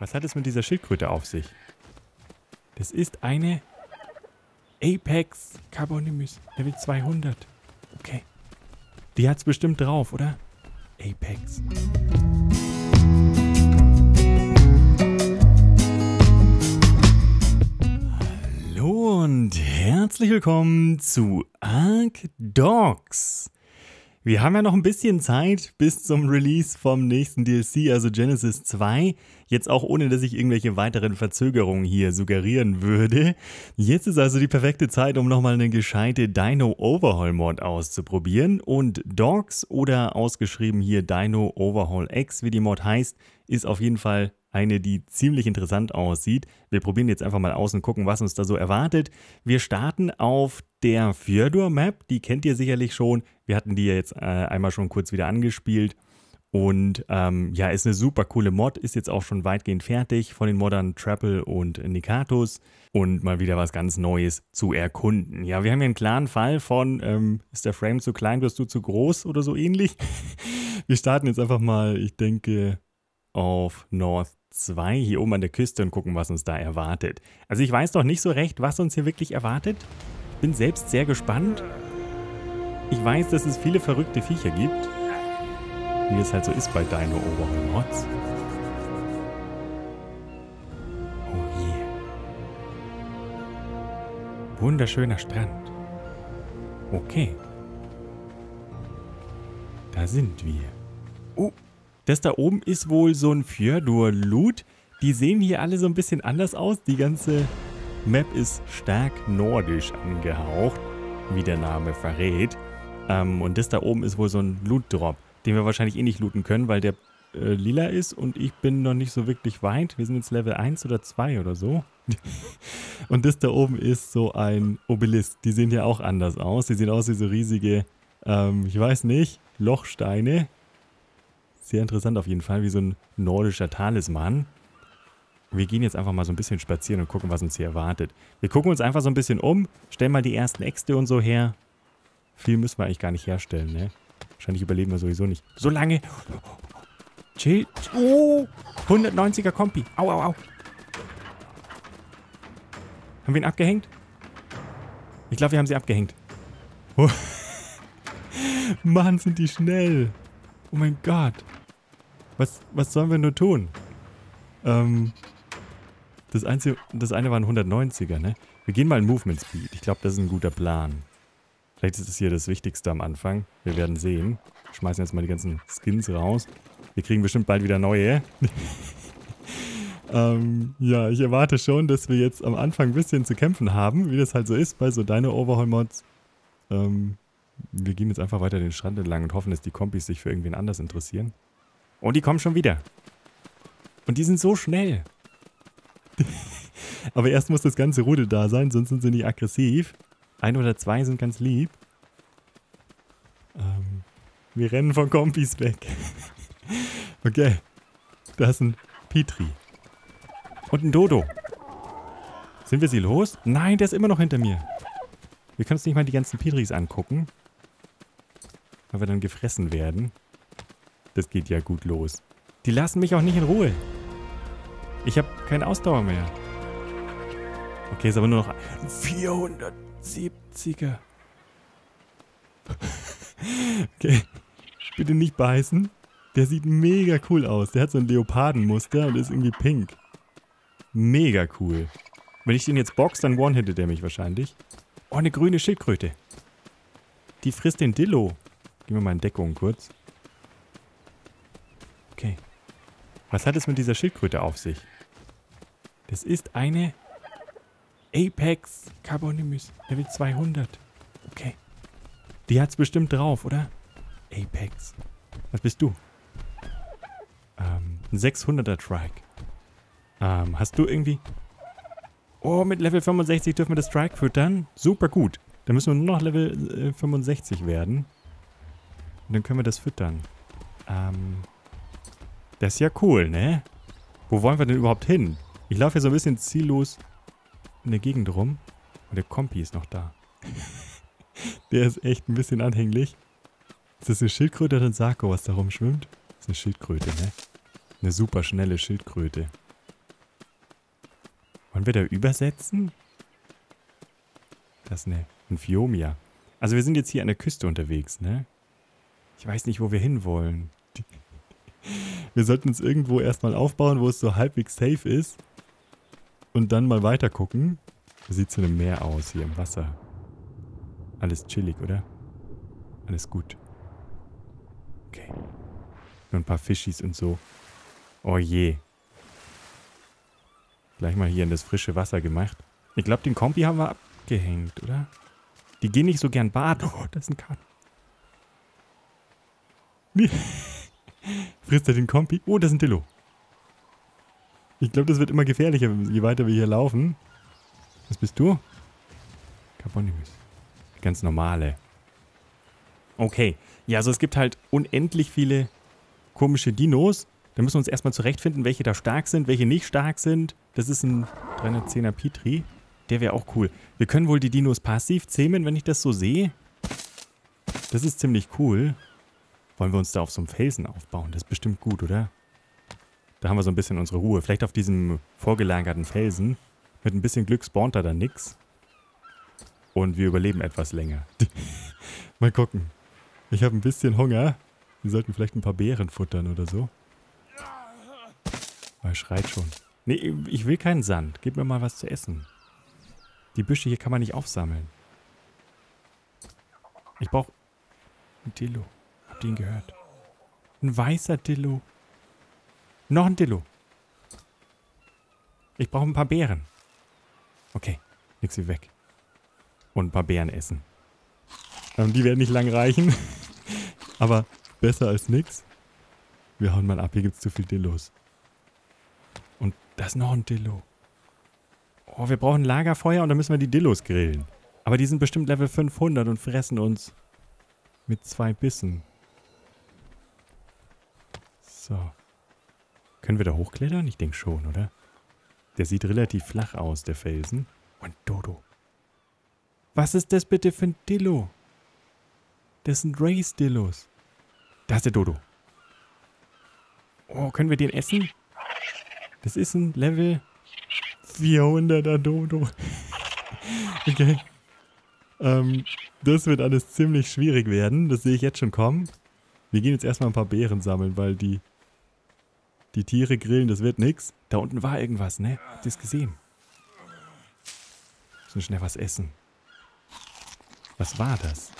Was hat es mit dieser Schildkröte auf sich? Das ist eine Apex Carbonimus Level 200. Okay. Die hat's bestimmt drauf, oder? Apex. Hallo und herzlich willkommen zu Ark Dogs. Wir haben ja noch ein bisschen Zeit bis zum Release vom nächsten DLC, also Genesis 2. Jetzt auch ohne, dass ich irgendwelche weiteren Verzögerungen hier suggerieren würde. Jetzt ist also die perfekte Zeit, um nochmal eine gescheite Dino Overhaul Mod auszuprobieren. Und Dogs oder ausgeschrieben hier Dino Overhaul X, wie die Mod heißt, ist auf jeden Fall eine, die ziemlich interessant aussieht. Wir probieren jetzt einfach mal aus und gucken, was uns da so erwartet. Wir starten auf der Fjordur Map, die kennt ihr sicherlich schon. Wir hatten die ja jetzt äh, einmal schon kurz wieder angespielt. Und ähm, ja, ist eine super coole Mod, ist jetzt auch schon weitgehend fertig von den Moddern Trapple und Nikatus und mal wieder was ganz Neues zu erkunden. Ja, wir haben hier einen klaren Fall von, ähm, ist der Frame zu klein, wirst du zu groß oder so ähnlich? wir starten jetzt einfach mal, ich denke, auf North 2 hier oben an der Küste und gucken, was uns da erwartet. Also ich weiß noch nicht so recht, was uns hier wirklich erwartet. Bin selbst sehr gespannt. Ich weiß, dass es viele verrückte Viecher gibt. Wie es halt so ist bei Dino Overhaul Mods. Oh je. Wunderschöner Strand. Okay. Da sind wir. Oh, das da oben ist wohl so ein Fjordur-Loot. Die sehen hier alle so ein bisschen anders aus. Die ganze Map ist stark nordisch angehaucht, wie der Name verrät. Ähm, und das da oben ist wohl so ein Loot-Drop, den wir wahrscheinlich eh nicht looten können, weil der äh, lila ist und ich bin noch nicht so wirklich weit. Wir sind jetzt Level 1 oder 2 oder so. und das da oben ist so ein Obelisk. Die sehen ja auch anders aus. Die sehen aus wie so riesige, ähm, ich weiß nicht, Lochsteine. Sehr interessant auf jeden Fall, wie so ein nordischer Talisman. Wir gehen jetzt einfach mal so ein bisschen spazieren und gucken, was uns hier erwartet. Wir gucken uns einfach so ein bisschen um, stellen mal die ersten Äxte und so her. Viel müssen wir eigentlich gar nicht herstellen, ne? Wahrscheinlich überleben wir sowieso nicht. So lange. Chill. Oh, 190er Kompi. Au, au, au. Haben wir ihn abgehängt? Ich glaube, wir haben sie abgehängt. Oh. Mann, sind die schnell. Oh mein Gott. Was, was sollen wir nur tun? Ähm, das, einzige, das eine waren 190er, ne? Wir gehen mal in Movement Speed. Ich glaube, das ist ein guter Plan. Vielleicht ist das hier das Wichtigste am Anfang. Wir werden sehen. Schmeißen jetzt mal die ganzen Skins raus. Wir kriegen bestimmt bald wieder neue. ähm, ja, ich erwarte schon, dass wir jetzt am Anfang ein bisschen zu kämpfen haben, wie das halt so ist bei so Dino Overhaul Mods. Ähm, wir gehen jetzt einfach weiter den Strand entlang und hoffen, dass die Kompis sich für irgendwen anders interessieren. Und die kommen schon wieder. Und die sind so schnell. Aber erst muss das ganze Rudel da sein, sonst sind sie nicht aggressiv. Ein oder zwei sind ganz lieb. Ähm, wir rennen von Kompis weg. okay. Da ist ein Petri. Und ein Dodo. Sind wir sie los? Nein, der ist immer noch hinter mir. Wir können uns nicht mal die ganzen Petris angucken. Weil wir dann gefressen werden. Das geht ja gut los. Die lassen mich auch nicht in Ruhe. Ich habe keine Ausdauer mehr. Okay, ist aber nur noch 470er. okay. Bitte nicht beißen. Der sieht mega cool aus. Der hat so ein Leopardenmuster und ist irgendwie pink. Mega cool. Wenn ich den jetzt box, dann one-hittet er mich wahrscheinlich. Oh, eine grüne Schildkröte. Die frisst den Dillo. Gehen wir mal in Deckung kurz. Okay. Was hat es mit dieser Schildkröte auf sich? Das ist eine Apex Carbonimus Level 200. Okay. Die hat's bestimmt drauf, oder? Apex. Was bist du? Ähm, ein 600er Trike. Ähm, hast du irgendwie... Oh, mit Level 65 dürfen wir das Strike füttern. Super gut. Dann müssen wir nur noch Level äh, 65 werden. Und dann können wir das füttern. Ähm, das ist ja cool, ne? Wo wollen wir denn überhaupt hin? Ich laufe hier so ein bisschen ziellos in der Gegend rum. Und der Kompi ist noch da. der ist echt ein bisschen anhänglich. Ist das eine Schildkröte oder ein Sarko, was da rumschwimmt? Das ist eine Schildkröte, ne? Eine super schnelle Schildkröte. Wollen wir da übersetzen? Das ist eine, ein Fiomia. Also wir sind jetzt hier an der Küste unterwegs, ne? Ich weiß nicht, wo wir hinwollen. Wir sollten uns irgendwo erstmal aufbauen, wo es so halbwegs safe ist. Und dann mal weiter gucken. Sieht zu einem Meer aus hier im Wasser. Alles chillig, oder? Alles gut. Okay. Nur ein paar Fischis und so. Oh je. Gleich mal hier in das frische Wasser gemacht. Ich glaube, den Kompi haben wir abgehängt, oder? Die gehen nicht so gern baden. Oh, das ist ein Kahn. Frisst er den Kompi? Oh, das ist ein Dillo. Ich glaube, das wird immer gefährlicher, je weiter wir hier laufen. Was bist du? Carbonimus. Ganz normale. Okay. Ja, also es gibt halt unendlich viele komische Dinos. Da müssen wir uns erstmal zurechtfinden, welche da stark sind, welche nicht stark sind. Das ist ein 310er Petri. Der wäre auch cool. Wir können wohl die Dinos passiv zähmen, wenn ich das so sehe. Das ist ziemlich cool. Wollen wir uns da auf so einem Felsen aufbauen? Das ist bestimmt gut, oder? Da haben wir so ein bisschen unsere Ruhe. Vielleicht auf diesem vorgelagerten Felsen. Mit ein bisschen Glück spawnt da dann nichts. Und wir überleben etwas länger. Mal gucken. Ich habe ein bisschen Hunger. Wir sollten vielleicht ein paar Beeren futtern oder so. er schreit schon. Nee, ich will keinen Sand. Gib mir mal was zu essen. Die Büsche hier kann man nicht aufsammeln. Ich brauche ein Dillo. Habt ihn gehört? Ein weißer Dillo. Noch ein Dillo. Ich brauche ein paar Beeren. Okay, nix wie weg. Und ein paar Beeren essen. Ähm, die werden nicht lang reichen. Aber besser als nix. Wir hauen mal ab, hier gibt es zu viel Dillos. Und da ist noch ein Dillo. Oh, wir brauchen Lagerfeuer und dann müssen wir die Dillos grillen. Aber die sind bestimmt Level 500 und fressen uns mit zwei Bissen. So. Können wir da hochklettern? Ich denke schon, oder? Der sieht relativ flach aus, der Felsen. Und Dodo. Was ist das bitte für ein Dillo? Das sind Race-Dillos. Da ist der Dodo. Oh, können wir den essen? Das ist ein Level 400er Dodo. okay. Ähm, das wird alles ziemlich schwierig werden. Das sehe ich jetzt schon kommen. Wir gehen jetzt erstmal ein paar Beeren sammeln, weil die die Tiere grillen, das wird nix. Da unten war irgendwas, ne? Habt ihr es gesehen? Müssen schnell was essen. Was war das?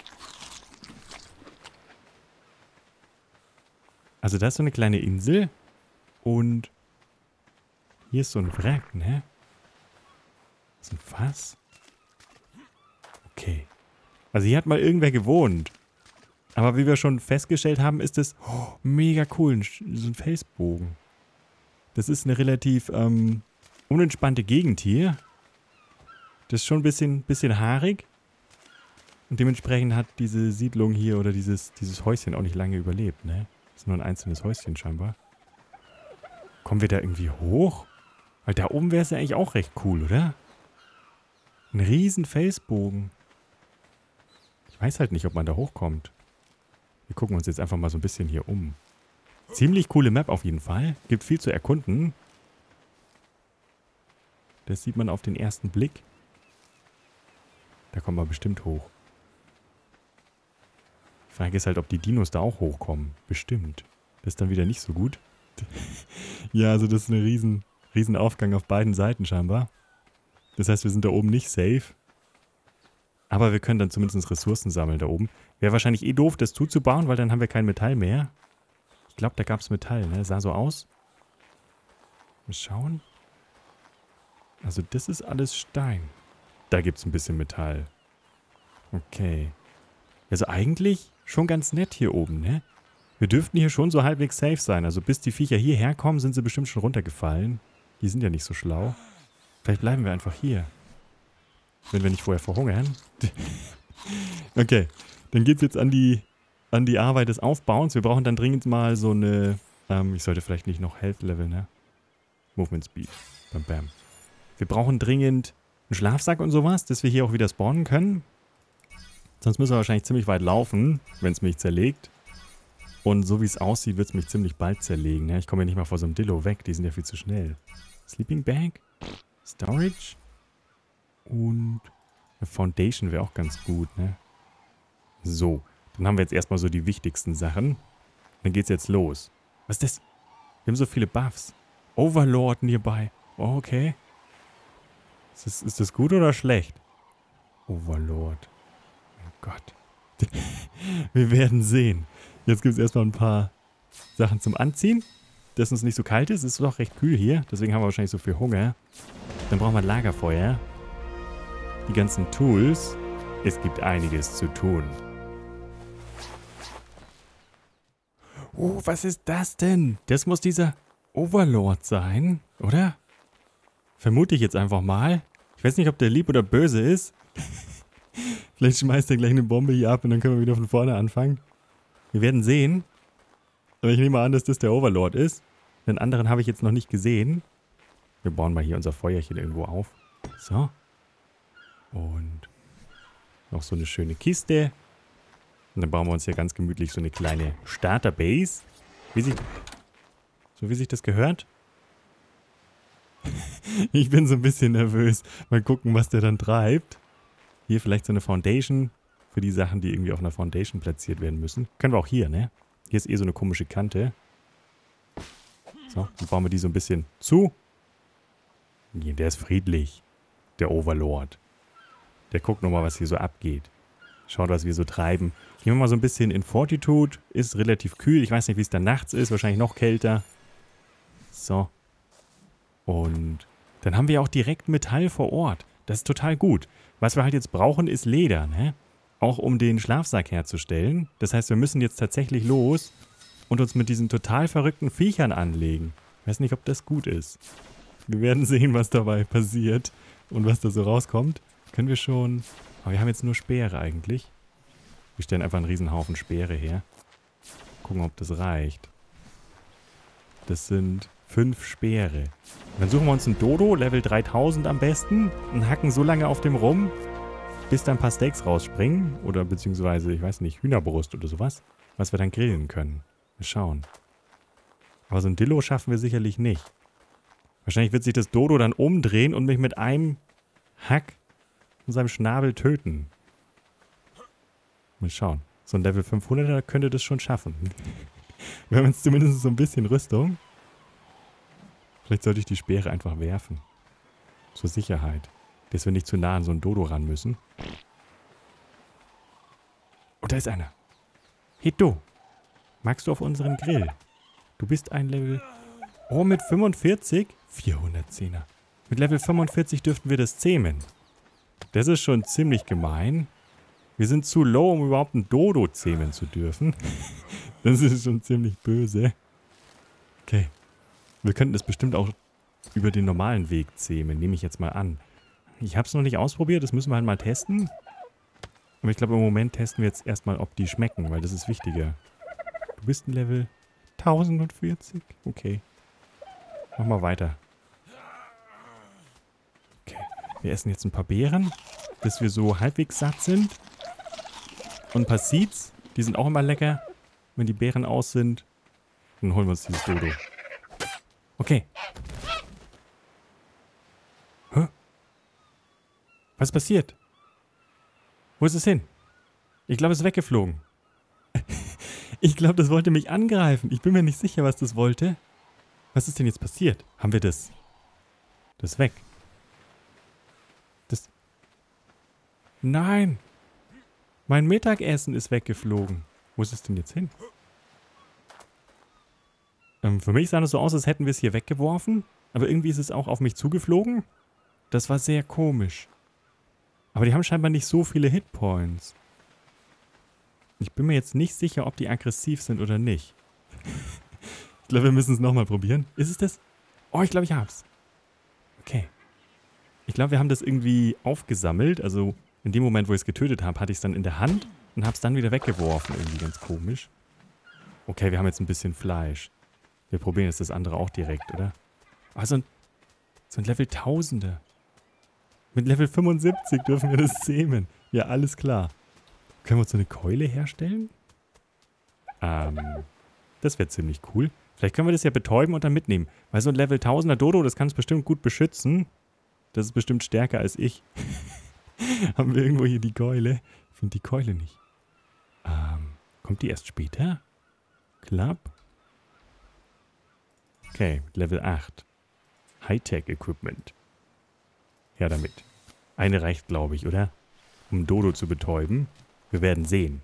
Also da ist so eine kleine Insel und hier ist so ein Wrack, ne? Das ist ein Fass. Okay. Also hier hat mal irgendwer gewohnt. Aber wie wir schon festgestellt haben, ist es oh, mega cool. So ein Felsbogen. Das ist eine relativ ähm, unentspannte Gegend hier. Das ist schon ein bisschen, bisschen haarig. Und dementsprechend hat diese Siedlung hier oder dieses, dieses Häuschen auch nicht lange überlebt, ne? Das ist nur ein einzelnes Häuschen scheinbar. Kommen wir da irgendwie hoch? Weil da oben wäre es ja eigentlich auch recht cool, oder? Ein riesen Felsbogen. Ich weiß halt nicht, ob man da hochkommt. Wir gucken uns jetzt einfach mal so ein bisschen hier um. Ziemlich coole Map auf jeden Fall. Gibt viel zu erkunden. Das sieht man auf den ersten Blick. Da kommen wir bestimmt hoch. Die Frage ist halt, ob die Dinos da auch hochkommen. Bestimmt. Das ist dann wieder nicht so gut. ja, also das ist ein riesen, riesen Aufgang auf beiden Seiten scheinbar. Das heißt, wir sind da oben nicht safe. Aber wir können dann zumindest Ressourcen sammeln da oben. Wäre wahrscheinlich eh doof, das zuzubauen, weil dann haben wir kein Metall mehr. Ich glaube, da gab es Metall, ne? Sah so aus. Mal schauen. Also das ist alles Stein. Da gibt es ein bisschen Metall. Okay. Also eigentlich schon ganz nett hier oben, ne? Wir dürften hier schon so halbwegs safe sein. Also bis die Viecher hierher kommen, sind sie bestimmt schon runtergefallen. Die sind ja nicht so schlau. Vielleicht bleiben wir einfach hier. Wenn wir nicht vorher verhungern. okay, dann geht's jetzt an die, an die Arbeit des Aufbauens. Wir brauchen dann dringend mal so eine... Ähm, ich sollte vielleicht nicht noch Health Level, ne? Movement Speed. Bam, bam. Wir brauchen dringend einen Schlafsack und sowas, dass wir hier auch wieder spawnen können. Sonst müssen wir wahrscheinlich ziemlich weit laufen, wenn es mich zerlegt. Und so wie es aussieht, wird es mich ziemlich bald zerlegen. Ne? Ich komme ja nicht mal vor so einem Dillo weg, die sind ja viel zu schnell. Sleeping Bag? Storage. Und eine Foundation wäre auch ganz gut, ne? So, dann haben wir jetzt erstmal so die wichtigsten Sachen. Dann geht's jetzt los. Was ist das? Wir haben so viele Buffs. Overlord nearby. Oh, okay. Ist das, ist das gut oder schlecht? Overlord. Oh Gott. Wir werden sehen. Jetzt gibt es erstmal ein paar Sachen zum Anziehen. Dass es nicht so kalt ist. Es ist doch recht kühl hier. Deswegen haben wir wahrscheinlich so viel Hunger. Dann brauchen wir Lagerfeuer. Die ganzen Tools. Es gibt einiges zu tun. Oh, was ist das denn? Das muss dieser Overlord sein, oder? Vermute ich jetzt einfach mal. Ich weiß nicht, ob der lieb oder böse ist. Vielleicht schmeißt er gleich eine Bombe hier ab und dann können wir wieder von vorne anfangen. Wir werden sehen. Aber ich nehme an, dass das der Overlord ist. Den anderen habe ich jetzt noch nicht gesehen. Wir bauen mal hier unser Feuerchen irgendwo auf. So. Und noch so eine schöne Kiste. Und dann bauen wir uns hier ganz gemütlich so eine kleine Starterbase. Wie sich, so wie sich das gehört. ich bin so ein bisschen nervös. Mal gucken, was der dann treibt. Hier vielleicht so eine Foundation für die Sachen, die irgendwie auf einer Foundation platziert werden müssen. Können wir auch hier, ne? Hier ist eh so eine komische Kante. So, dann bauen wir die so ein bisschen zu. Der ist friedlich. Der Overlord. Der guckt nochmal, was hier so abgeht. Schaut, was wir so treiben. Gehen wir mal so ein bisschen in Fortitude. Ist relativ kühl. Ich weiß nicht, wie es dann nachts ist. Wahrscheinlich noch kälter. So. Und dann haben wir auch direkt Metall vor Ort. Das ist total gut. Was wir halt jetzt brauchen, ist Leder, ne? Auch um den Schlafsack herzustellen. Das heißt, wir müssen jetzt tatsächlich los und uns mit diesen total verrückten Viechern anlegen. Ich weiß nicht, ob das gut ist. Wir werden sehen, was dabei passiert und was da so rauskommt. Können wir schon... Aber wir haben jetzt nur Speere eigentlich. Wir stellen einfach einen Riesenhaufen Speere her. Gucken, ob das reicht. Das sind fünf Speere. Dann suchen wir uns einen Dodo, Level 3000 am besten, und hacken so lange auf dem rum, bis da ein paar Steaks rausspringen. Oder beziehungsweise, ich weiß nicht, Hühnerbrust oder sowas. Was wir dann grillen können. Wir schauen. Aber so ein Dillo schaffen wir sicherlich nicht. Wahrscheinlich wird sich das Dodo dann umdrehen und mich mit einem Hack in seinem Schnabel töten. Mal schauen. So ein Level 500er könnte das schon schaffen. Wir haben jetzt zumindest so ein bisschen Rüstung. Vielleicht sollte ich die Speere einfach werfen. Zur Sicherheit. Dass wir nicht zu nah an so ein Dodo ran müssen. Oh, da ist einer. Du. Magst du auf unseren Grill? Du bist ein Level... Oh, mit 45? 410er. Mit Level 45 dürften wir das zähmen. Das ist schon ziemlich gemein. Wir sind zu low, um überhaupt ein Dodo zähmen zu dürfen. Das ist schon ziemlich böse. Okay. Wir könnten das bestimmt auch über den normalen Weg zähmen, nehme ich jetzt mal an. Ich habe es noch nicht ausprobiert, das müssen wir halt mal testen. Aber ich glaube, im Moment testen wir jetzt erstmal, ob die schmecken, weil das ist wichtiger. Du bist ein Level 1040. Okay. Mach mal weiter. Wir essen jetzt ein paar Beeren, bis wir so halbwegs satt sind. Und ein paar Seeds. Die sind auch immer lecker. Wenn die Beeren aus sind, dann holen wir uns dieses Dodo. Okay. Hä? Was ist passiert? Wo ist es hin? Ich glaube, es ist weggeflogen. ich glaube, das wollte mich angreifen. Ich bin mir nicht sicher, was das wollte. Was ist denn jetzt passiert? Haben wir das? Das ist weg. Nein! Mein Mittagessen ist weggeflogen. Wo ist es denn jetzt hin? Ähm, für mich sah das so aus, als hätten wir es hier weggeworfen. Aber irgendwie ist es auch auf mich zugeflogen. Das war sehr komisch. Aber die haben scheinbar nicht so viele Hitpoints. Ich bin mir jetzt nicht sicher, ob die aggressiv sind oder nicht. ich glaube, wir müssen es nochmal probieren. Ist es das? Oh, ich glaube, ich hab's. Okay. Ich glaube, wir haben das irgendwie aufgesammelt. Also in dem Moment, wo ich es getötet habe, hatte ich es dann in der Hand und habe es dann wieder weggeworfen. Irgendwie ganz komisch. Okay, wir haben jetzt ein bisschen Fleisch. Wir probieren jetzt das andere auch direkt, oder? Ah, so ein, so ein Level Tausender. Mit Level 75 dürfen wir das zähmen. Ja, alles klar. Können wir uns so eine Keule herstellen? Ähm, das wäre ziemlich cool. Vielleicht können wir das ja betäuben und dann mitnehmen. Weil so ein Level 1000er Dodo, das kann es bestimmt gut beschützen. Das ist bestimmt stärker als ich. Haben wir irgendwo hier die Keule? Ich finde die Keule nicht. Ähm, kommt die erst später? Club? Okay, Level 8. Hightech-Equipment. Ja, damit. Eine reicht, glaube ich, oder? Um Dodo zu betäuben. Wir werden sehen.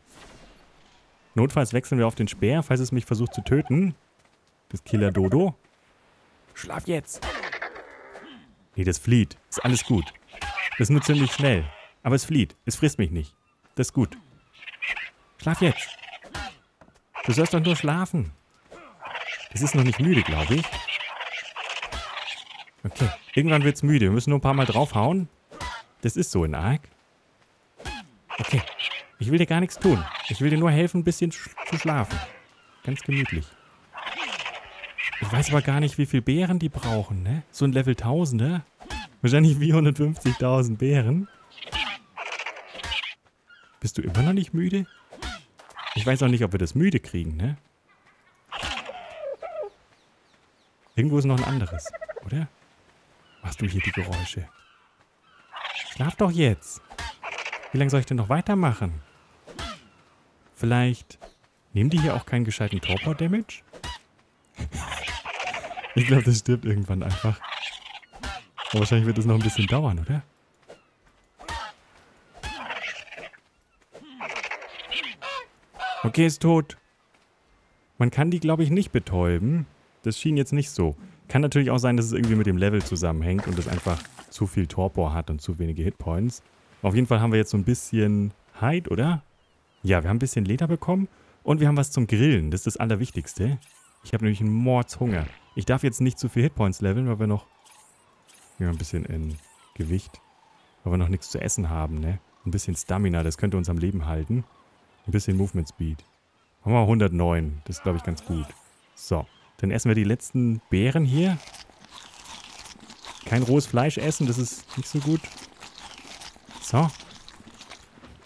Notfalls wechseln wir auf den Speer, falls es mich versucht zu töten. Das Killer Dodo. Schlaf jetzt! Nee, das flieht. Ist alles gut. Das ist nur ziemlich schnell. Aber es flieht. Es frisst mich nicht. Das ist gut. Schlaf jetzt. Du sollst doch nur schlafen. Das ist noch nicht müde, glaube ich. Okay. Irgendwann wird es müde. Wir müssen nur ein paar Mal draufhauen. Das ist so in Ark. Okay. Ich will dir gar nichts tun. Ich will dir nur helfen, ein bisschen sch zu schlafen. Ganz gemütlich. Ich weiß aber gar nicht, wie viel Beeren die brauchen, ne? So ein Level 1000, ne? Wahrscheinlich 450.000 Beeren. Bist du immer noch nicht müde? Ich weiß auch nicht, ob wir das müde kriegen, ne? Irgendwo ist noch ein anderes, oder? Machst du hier die Geräusche? Schlaf doch jetzt. Wie lange soll ich denn noch weitermachen? Vielleicht nehmen die hier auch keinen gescheiten Torpor-Damage? ich glaube, das stirbt irgendwann einfach. Aber wahrscheinlich wird das noch ein bisschen dauern, oder? Okay, ist tot. Man kann die, glaube ich, nicht betäuben. Das schien jetzt nicht so. Kann natürlich auch sein, dass es irgendwie mit dem Level zusammenhängt und es einfach zu viel Torpor hat und zu wenige Hitpoints. Auf jeden Fall haben wir jetzt so ein bisschen Hide, oder? Ja, wir haben ein bisschen Leder bekommen und wir haben was zum Grillen. Das ist das Allerwichtigste. Ich habe nämlich einen Mordshunger. Ich darf jetzt nicht zu viel Hitpoints leveln, weil wir noch ja, ein bisschen in Gewicht, weil wir noch nichts zu essen haben, ne? Ein bisschen Stamina, das könnte uns am Leben halten. Ein bisschen Movement Speed. Haben wir 109, das ist glaube ich ganz gut. So, dann essen wir die letzten Beeren hier. Kein rohes Fleisch essen, das ist nicht so gut. So.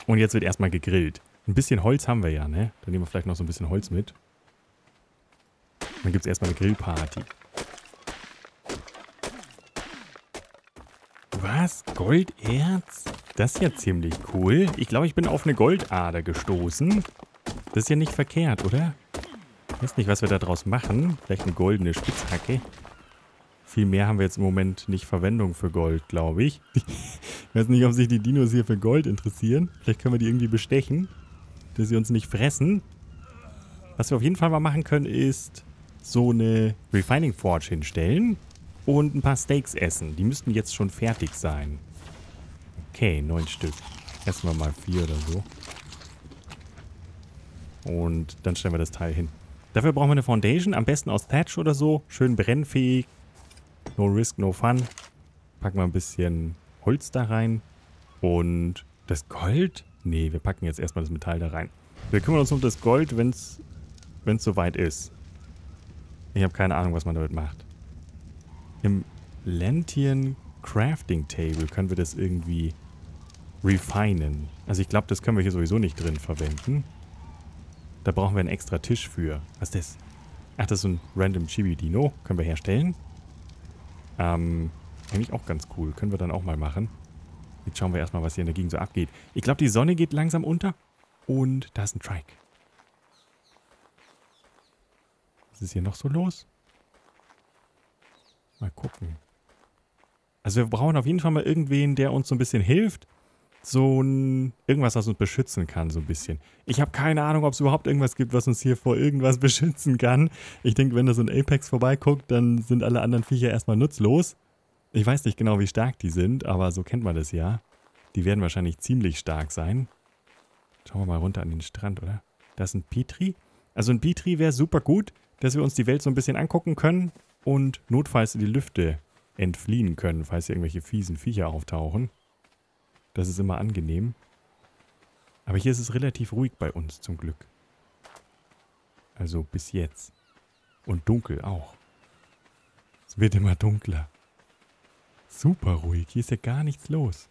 Und jetzt wird erstmal gegrillt. Ein bisschen Holz haben wir ja, ne? Dann nehmen wir vielleicht noch so ein bisschen Holz mit. Dann gibt es erstmal eine Grillparty. Was? Golderz? Das ist ja ziemlich cool. Ich glaube, ich bin auf eine Goldader gestoßen. Das ist ja nicht verkehrt, oder? Ich weiß nicht, was wir da draus machen. Vielleicht eine goldene Spitzhacke. Viel mehr haben wir jetzt im Moment nicht Verwendung für Gold, glaube ich. Ich weiß nicht, ob sich die Dinos hier für Gold interessieren. Vielleicht können wir die irgendwie bestechen, dass sie uns nicht fressen. Was wir auf jeden Fall mal machen können, ist so eine Refining Forge hinstellen und ein paar Steaks essen. Die müssten jetzt schon fertig sein. Okay, neun Stück. Essen wir mal vier oder so. Und dann stellen wir das Teil hin. Dafür brauchen wir eine Foundation, am besten aus Thatch oder so. Schön brennfähig. No risk, no fun. Packen wir ein bisschen Holz da rein. Und das Gold? Nee, wir packen jetzt erstmal das Metall da rein. Wir kümmern uns um das Gold, wenn es soweit ist. Ich habe keine Ahnung, was man damit macht. Im Lantien Crafting Table können wir das irgendwie refinen. Also ich glaube, das können wir hier sowieso nicht drin verwenden. Da brauchen wir einen extra Tisch für. Was ist das? Ach, das ist ein Random Chibi Dino. Können wir herstellen. Ähm, eigentlich auch ganz cool. Können wir dann auch mal machen. Jetzt schauen wir erstmal, was hier in der Gegend so abgeht. Ich glaube, die Sonne geht langsam unter. Und da ist ein Trike. Was ist hier noch so los? Mal gucken. Also wir brauchen auf jeden Fall mal irgendwen, der uns so ein bisschen hilft. So ein... Irgendwas, was uns beschützen kann, so ein bisschen. Ich habe keine Ahnung, ob es überhaupt irgendwas gibt, was uns hier vor irgendwas beschützen kann. Ich denke, wenn da so ein Apex vorbeiguckt, dann sind alle anderen Viecher erstmal nutzlos. Ich weiß nicht genau, wie stark die sind, aber so kennt man das ja. Die werden wahrscheinlich ziemlich stark sein. Schauen wir mal runter an den Strand, oder? Da ist ein Petri. Also ein Petri wäre super gut, dass wir uns die Welt so ein bisschen angucken können und notfalls in die Lüfte entfliehen können, falls hier irgendwelche fiesen Viecher auftauchen. Das ist immer angenehm. Aber hier ist es relativ ruhig bei uns, zum Glück. Also bis jetzt. Und dunkel auch. Es wird immer dunkler. Super ruhig, hier ist ja gar nichts los.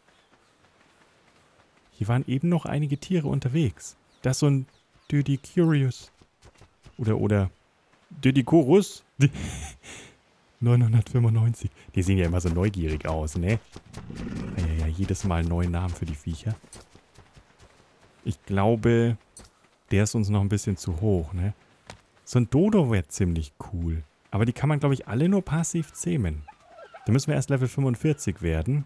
Hier waren eben noch einige Tiere unterwegs. Das ist so ein Dirty Curious. Oder, oder Didicorus. 995. Die sehen ja immer so neugierig aus, ne? Ja, ja, jedes Mal einen neuen Namen für die Viecher. Ich glaube, der ist uns noch ein bisschen zu hoch, ne? So ein Dodo wäre ziemlich cool. Aber die kann man, glaube ich, alle nur passiv zähmen. Da müssen wir erst Level 45 werden.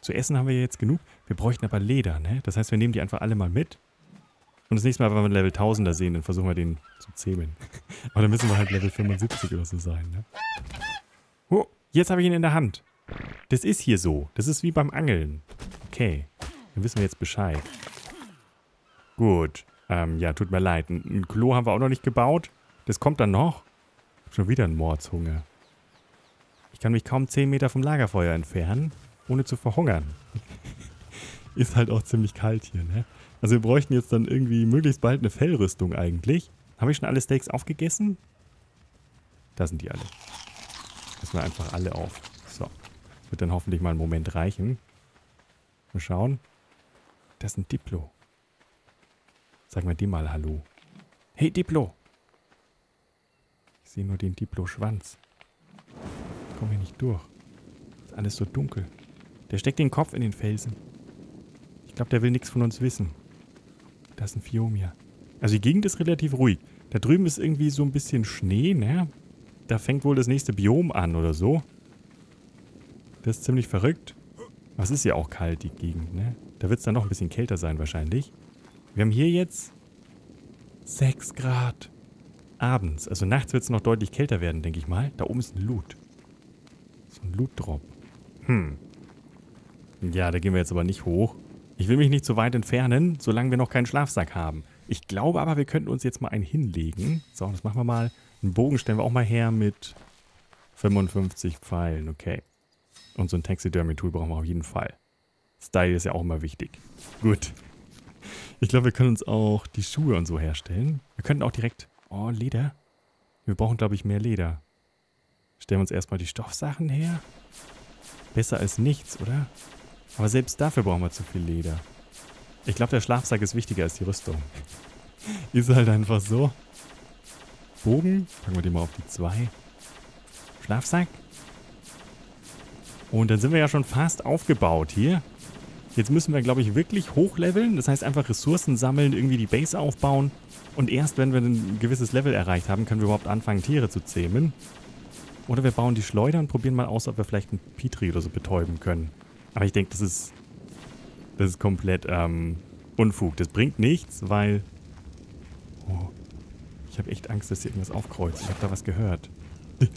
Zu essen haben wir jetzt genug. Wir bräuchten aber Leder, ne? Das heißt, wir nehmen die einfach alle mal mit. Und das nächste Mal, wenn wir Level 1000er sehen, dann versuchen wir den zu zähmen. aber dann müssen wir halt Level 75 oder so sein, ne? Oh, jetzt habe ich ihn in der Hand. Das ist hier so. Das ist wie beim Angeln. Okay. Dann wissen wir jetzt Bescheid. Gut. Ähm, ja, tut mir leid. Ein, ein Klo haben wir auch noch nicht gebaut. Das kommt dann noch. Schon wieder ein Mordshunger. Ich kann mich kaum 10 Meter vom Lagerfeuer entfernen, ohne zu verhungern. Ist halt auch ziemlich kalt hier, ne? Also wir bräuchten jetzt dann irgendwie möglichst bald eine Fellrüstung eigentlich. Habe ich schon alle Steaks aufgegessen? Da sind die alle. Lassen wir einfach alle auf. So. Wird dann hoffentlich mal einen Moment reichen. Mal schauen. Das ist ein Diplo. Sag mal dem mal Hallo. Hey Diplo! Ich sehe nur den Diplo-Schwanz. Komme hier nicht durch. Ist alles so dunkel. Der steckt den Kopf in den Felsen. Ich glaube, der will nichts von uns wissen. Da ist ein Fiomia. Also die Gegend ist relativ ruhig. Da drüben ist irgendwie so ein bisschen Schnee, ne? Da fängt wohl das nächste Biom an oder so. Das ist ziemlich verrückt. Es ist ja auch kalt, die Gegend, ne? Da wird es dann noch ein bisschen kälter sein wahrscheinlich. Wir haben hier jetzt 6 Grad. Abends. Also nachts wird es noch deutlich kälter werden, denke ich mal. Da oben ist ein Loot. So ein Loot-Drop. Hm. Ja, da gehen wir jetzt aber nicht hoch. Ich will mich nicht zu weit entfernen, solange wir noch keinen Schlafsack haben. Ich glaube aber, wir könnten uns jetzt mal einen hinlegen. So, das machen wir mal. Einen Bogen stellen wir auch mal her mit 55 Pfeilen. Okay. Und so ein Taxidermy-Tool brauchen wir auf jeden Fall. Style ist ja auch immer wichtig. Gut. Ich glaube, wir können uns auch die Schuhe und so herstellen. Wir könnten auch direkt... Oh, Leder. Wir brauchen, glaube ich, mehr Leder. Stellen wir uns erstmal die Stoffsachen her. Besser als nichts, oder? Aber selbst dafür brauchen wir zu viel Leder. Ich glaube, der Schlafsack ist wichtiger als die Rüstung. ist halt einfach so. Bogen. Packen wir den mal auf die 2. Schlafsack. Und dann sind wir ja schon fast aufgebaut hier. Jetzt müssen wir, glaube ich, wirklich hochleveln. Das heißt einfach Ressourcen sammeln, irgendwie die Base aufbauen. Und erst wenn wir ein gewisses Level erreicht haben, können wir überhaupt anfangen, Tiere zu zähmen. Oder wir bauen die Schleuder und probieren mal aus, ob wir vielleicht einen Petri oder so betäuben können. Aber ich denke, das ist, das ist komplett ähm, Unfug. Das bringt nichts, weil... Oh, ich habe echt Angst, dass hier irgendwas aufkreuzt. Ich habe da was gehört.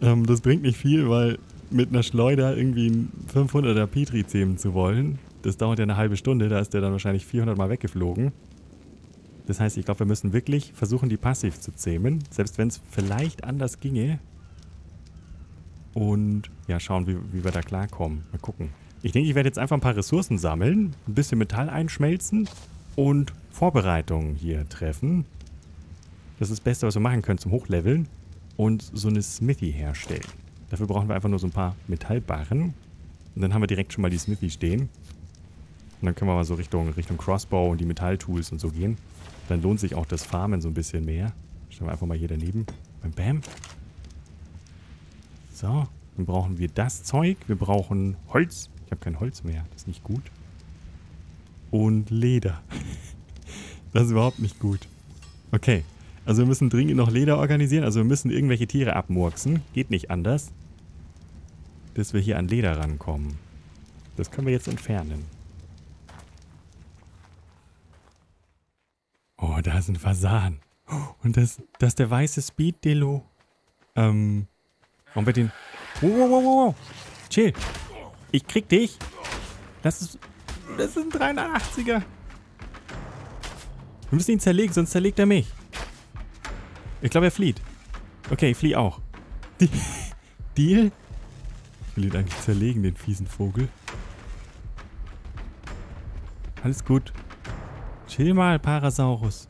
ähm, das bringt nicht viel, weil mit einer Schleuder irgendwie einen 500er Petri zähmen zu wollen, das dauert ja eine halbe Stunde. Da ist der dann wahrscheinlich 400 Mal weggeflogen. Das heißt, ich glaube, wir müssen wirklich versuchen, die passiv zu zähmen. Selbst wenn es vielleicht anders ginge, und ja, schauen, wie, wie wir da klarkommen. Mal gucken. Ich denke, ich werde jetzt einfach ein paar Ressourcen sammeln, ein bisschen Metall einschmelzen und Vorbereitungen hier treffen. Das ist das Beste, was wir machen können zum Hochleveln. Und so eine Smithy herstellen. Dafür brauchen wir einfach nur so ein paar Metallbarren. Und dann haben wir direkt schon mal die Smithy stehen. Und dann können wir mal so Richtung, Richtung Crossbow und die Metalltools und so gehen. Dann lohnt sich auch das Farmen so ein bisschen mehr. Stellen wir einfach mal hier daneben. Bam, bam. So, dann brauchen wir das Zeug. Wir brauchen Holz. Ich habe kein Holz mehr. Das ist nicht gut. Und Leder. das ist überhaupt nicht gut. Okay. Also wir müssen dringend noch Leder organisieren. Also wir müssen irgendwelche Tiere abmurksen. Geht nicht anders. Bis wir hier an Leder rankommen. Das können wir jetzt entfernen. Oh, da ist ein Fasan. Und das, das ist der weiße Speed-Delo. Ähm, Warum wir den... Wow, wow, wow, wow. Chill. Ich krieg dich. Das ist... Das ist ein 83er. Wir müssen ihn zerlegen, sonst zerlegt er mich. Ich glaube, er flieht. Okay, ich fliehe auch. Deal? Ich will ihn eigentlich zerlegen, den fiesen Vogel. Alles gut. Chill mal, Parasaurus.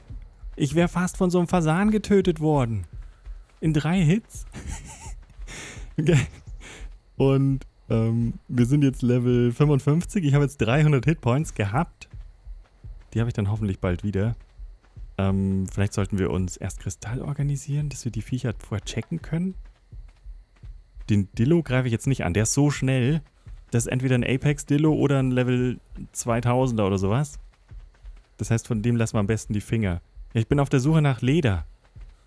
Ich wäre fast von so einem Fasan getötet worden. In drei Hits? Okay. Und ähm, wir sind jetzt Level 55. Ich habe jetzt 300 Hitpoints gehabt. Die habe ich dann hoffentlich bald wieder. Ähm, vielleicht sollten wir uns erst Kristall organisieren, dass wir die Viecher vorher checken können. Den Dillo greife ich jetzt nicht an. Der ist so schnell. Das ist entweder ein Apex-Dillo oder ein Level 2000er oder sowas. Das heißt, von dem lassen wir am besten die Finger. Ich bin auf der Suche nach Leder.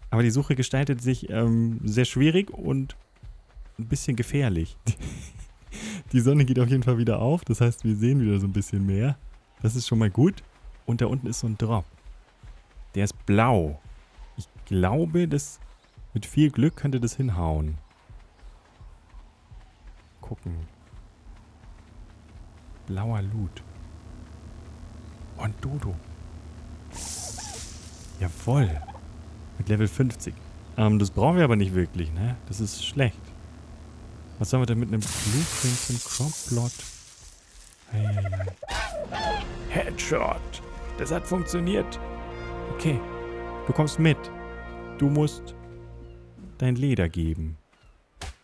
Aber die Suche gestaltet sich ähm, sehr schwierig und ein bisschen gefährlich. Die Sonne geht auf jeden Fall wieder auf. Das heißt, wir sehen wieder so ein bisschen mehr. Das ist schon mal gut. Und da unten ist so ein Drop. Der ist blau. Ich glaube, das mit viel Glück könnte das hinhauen. Gucken. Blauer Loot. Ein Dodo. Jawoll. Mit Level 50. Ähm, das brauchen wir aber nicht wirklich, ne? Das ist schlecht. Was sollen wir denn mit einem Blueprint zum Cropplot? Hey. Headshot. Das hat funktioniert. Okay. Du kommst mit. Du musst dein Leder geben.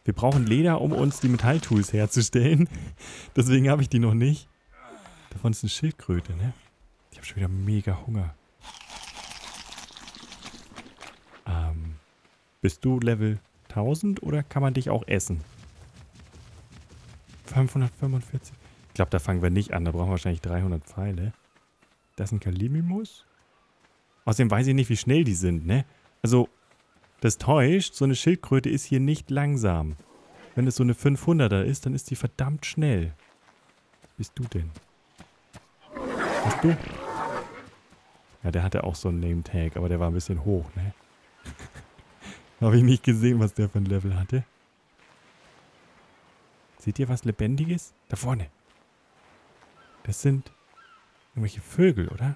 Wir brauchen Leder, um uns die Metalltools herzustellen. Deswegen habe ich die noch nicht. Davon ist eine Schildkröte, ne? Ich habe schon wieder mega Hunger. Ähm, bist du Level 1000 oder kann man dich auch essen? 545. Ich glaube, da fangen wir nicht an. Da brauchen wir wahrscheinlich 300 Pfeile. Das ist ein Kalimimus. Außerdem weiß ich nicht, wie schnell die sind, ne? Also, das täuscht. So eine Schildkröte ist hier nicht langsam. Wenn es so eine 500er ist, dann ist die verdammt schnell. Bist du denn? Bist du? Ja, der hatte auch so einen Name-Tag, aber der war ein bisschen hoch, ne? Habe ich nicht gesehen, was der für ein Level hatte. Seht ihr was Lebendiges? Da vorne. Das sind irgendwelche Vögel, oder?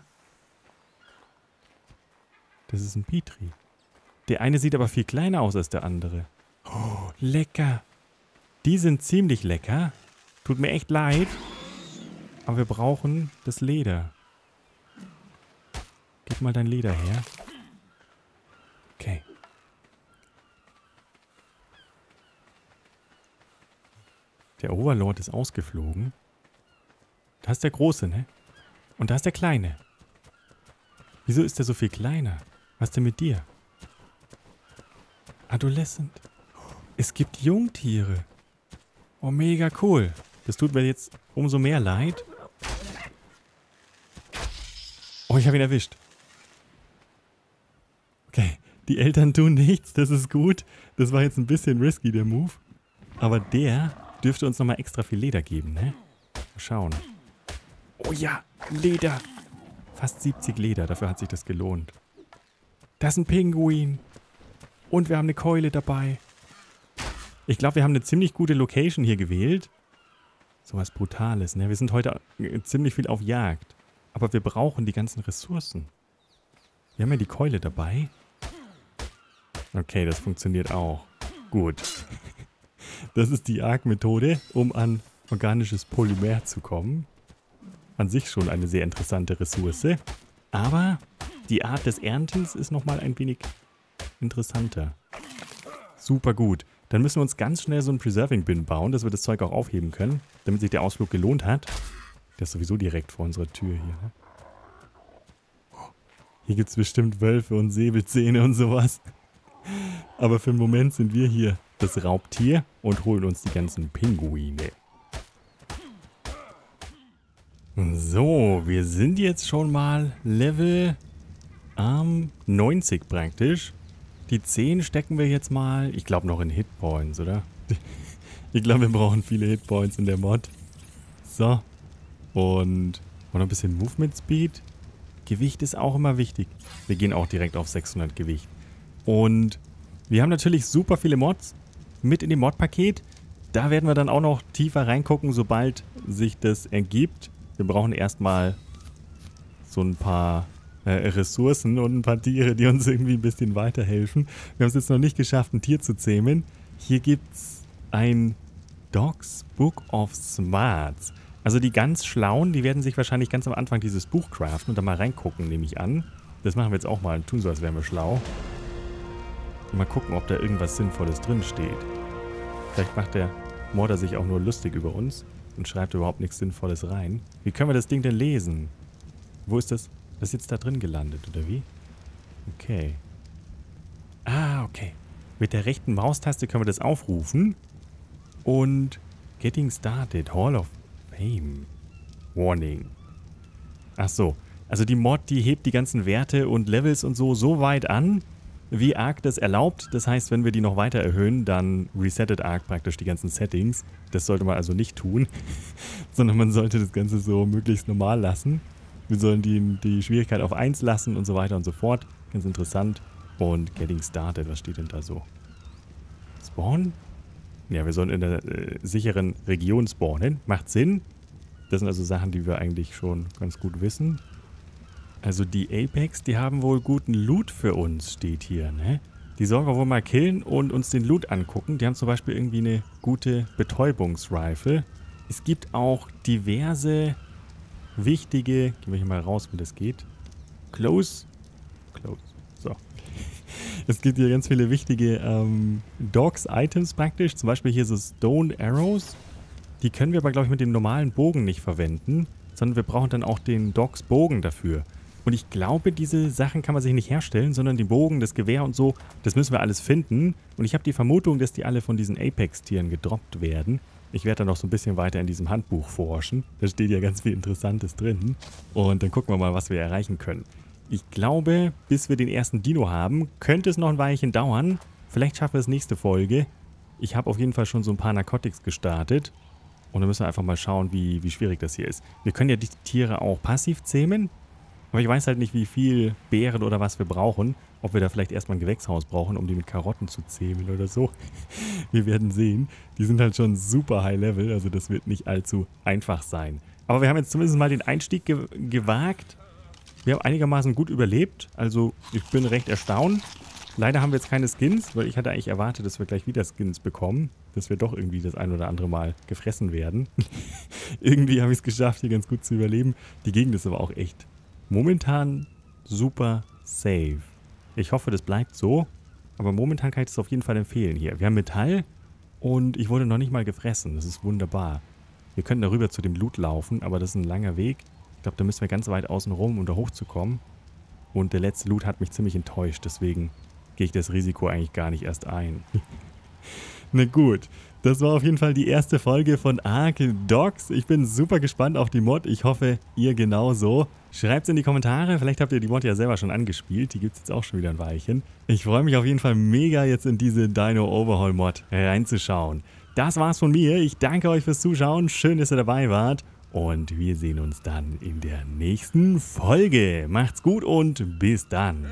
Das ist ein Petri. Der eine sieht aber viel kleiner aus als der andere. Oh, lecker. Die sind ziemlich lecker. Tut mir echt leid. Aber wir brauchen das Leder. Gib mal dein Leder her. Okay. Der Overlord ist ausgeflogen. Da ist der Große, ne? Und da ist der Kleine. Wieso ist der so viel kleiner? Was denn mit dir? Adolescent. Es gibt Jungtiere. Oh, mega cool. Das tut mir jetzt umso mehr leid. Oh, ich habe ihn erwischt. Okay, die Eltern tun nichts, das ist gut. Das war jetzt ein bisschen risky, der Move. Aber der dürfte uns nochmal extra viel Leder geben, ne? Mal schauen. Oh ja, Leder. Fast 70 Leder, dafür hat sich das gelohnt. Das ist ein Pinguin. Und wir haben eine Keule dabei. Ich glaube, wir haben eine ziemlich gute Location hier gewählt. So was Brutales, ne? Wir sind heute ziemlich viel auf Jagd. Aber wir brauchen die ganzen Ressourcen. Wir haben ja die Keule dabei. Okay, das funktioniert auch. Gut. Das ist die Arc-Methode, um an organisches Polymer zu kommen. An sich schon eine sehr interessante Ressource. Aber die Art des Erntens ist nochmal ein wenig interessanter. Super gut. Dann müssen wir uns ganz schnell so ein Preserving Bin bauen, dass wir das Zeug auch aufheben können, damit sich der Ausflug gelohnt hat. Der ist sowieso direkt vor unserer Tür hier. Ne? Hier gibt es bestimmt Wölfe und Säbelzähne und sowas. Aber für den Moment sind wir hier das Raubtier und holen uns die ganzen Pinguine. So, wir sind jetzt schon mal Level ähm, 90 praktisch. Die 10 stecken wir jetzt mal, ich glaube noch in Hitpoints, oder? ich glaube, wir brauchen viele Hitpoints in der Mod. So. Und noch ein bisschen Movement Speed. Gewicht ist auch immer wichtig. Wir gehen auch direkt auf 600 Gewicht. Und wir haben natürlich super viele Mods mit in dem Mod-Paket. Da werden wir dann auch noch tiefer reingucken, sobald sich das ergibt. Wir brauchen erstmal so ein paar äh, Ressourcen und ein paar Tiere, die uns irgendwie ein bisschen weiterhelfen. Wir haben es jetzt noch nicht geschafft, ein Tier zu zähmen. Hier gibt es ein Dogs Book of Smarts. Also die ganz Schlauen, die werden sich wahrscheinlich ganz am Anfang dieses Buch craften und da mal reingucken, nehme ich an. Das machen wir jetzt auch mal, tun so, als wären wir schlau. Mal gucken, ob da irgendwas Sinnvolles drin steht. Vielleicht macht der Morder sich auch nur lustig über uns und schreibt überhaupt nichts Sinnvolles rein. Wie können wir das Ding denn lesen? Wo ist das? Das ist jetzt da drin gelandet, oder wie? Okay. Ah, okay. Mit der rechten Maustaste können wir das aufrufen. Und Getting Started, Hall of Fame. Warning. Ach so. Also die Mod, die hebt die ganzen Werte und Levels und so so weit an, wie Arc das erlaubt. Das heißt, wenn wir die noch weiter erhöhen, dann resettet Arc praktisch die ganzen Settings. Das sollte man also nicht tun, sondern man sollte das Ganze so möglichst normal lassen. Wir sollen die, die Schwierigkeit auf 1 lassen und so weiter und so fort. Ganz interessant. Und Getting Started, was steht denn da so? Spawn? Ja, wir sollen in der äh, sicheren Region spawnen. Macht Sinn. Das sind also Sachen, die wir eigentlich schon ganz gut wissen. Also die Apex, die haben wohl guten Loot für uns, steht hier, ne? Die sollen wir wohl mal killen und uns den Loot angucken. Die haben zum Beispiel irgendwie eine gute Betäubungsrifle. Es gibt auch diverse wichtige... Gehen wir hier mal raus, wie das geht. Close. Close. So. Es gibt hier ganz viele wichtige ähm, Dogs-Items praktisch. Zum Beispiel hier so Stone Arrows. Die können wir aber, glaube ich, mit dem normalen Bogen nicht verwenden. Sondern wir brauchen dann auch den Dogs Bogen dafür. Und ich glaube, diese Sachen kann man sich nicht herstellen, sondern den Bogen, das Gewehr und so, das müssen wir alles finden. Und ich habe die Vermutung, dass die alle von diesen Apex-Tieren gedroppt werden. Ich werde da noch so ein bisschen weiter in diesem Handbuch forschen. Da steht ja ganz viel Interessantes drin. Und dann gucken wir mal, was wir erreichen können. Ich glaube, bis wir den ersten Dino haben, könnte es noch ein Weilchen dauern. Vielleicht schaffen wir es nächste Folge. Ich habe auf jeden Fall schon so ein paar Narcotics gestartet. Und dann müssen wir einfach mal schauen, wie, wie schwierig das hier ist. Wir können ja die Tiere auch passiv zähmen. Aber ich weiß halt nicht, wie viel Beeren oder was wir brauchen. Ob wir da vielleicht erstmal ein Gewächshaus brauchen, um die mit Karotten zu zähmen oder so. Wir werden sehen. Die sind halt schon super high level, also das wird nicht allzu einfach sein. Aber wir haben jetzt zumindest mal den Einstieg ge gewagt. Wir haben einigermaßen gut überlebt, also ich bin recht erstaunt. Leider haben wir jetzt keine Skins, weil ich hatte eigentlich erwartet, dass wir gleich wieder Skins bekommen. Dass wir doch irgendwie das ein oder andere Mal gefressen werden. irgendwie habe ich es geschafft, hier ganz gut zu überleben. Die Gegend ist aber auch echt momentan super safe. Ich hoffe, das bleibt so. Aber momentan kann ich das auf jeden Fall empfehlen hier. Wir haben Metall und ich wurde noch nicht mal gefressen. Das ist wunderbar. Wir können darüber zu dem Loot laufen, aber das ist ein langer Weg. Ich glaube, da müssen wir ganz weit außen rum, um da hochzukommen. Und der letzte Loot hat mich ziemlich enttäuscht, deswegen gehe ich das Risiko eigentlich gar nicht erst ein. Na gut, das war auf jeden Fall die erste Folge von Ark Dogs. Ich bin super gespannt auf die Mod. Ich hoffe, ihr genauso. Schreibt es in die Kommentare. Vielleicht habt ihr die Mod ja selber schon angespielt. Die gibt es jetzt auch schon wieder ein Weilchen. Ich freue mich auf jeden Fall mega, jetzt in diese Dino Overhaul Mod reinzuschauen. Das war's von mir. Ich danke euch fürs Zuschauen. Schön, dass ihr dabei wart. Und wir sehen uns dann in der nächsten Folge. Macht's gut und bis dann.